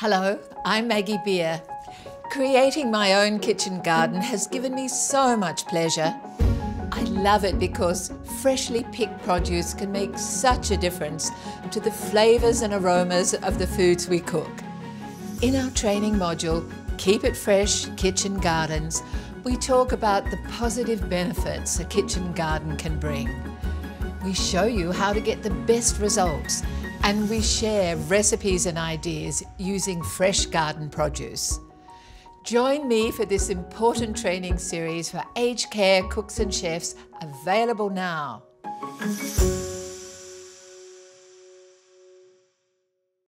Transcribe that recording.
Hello, I'm Maggie Beer. Creating my own kitchen garden has given me so much pleasure. I love it because freshly picked produce can make such a difference to the flavours and aromas of the foods we cook. In our training module, Keep It Fresh Kitchen Gardens, we talk about the positive benefits a kitchen garden can bring. We show you how to get the best results and we share recipes and ideas using fresh garden produce. Join me for this important training series for aged care cooks and chefs available now.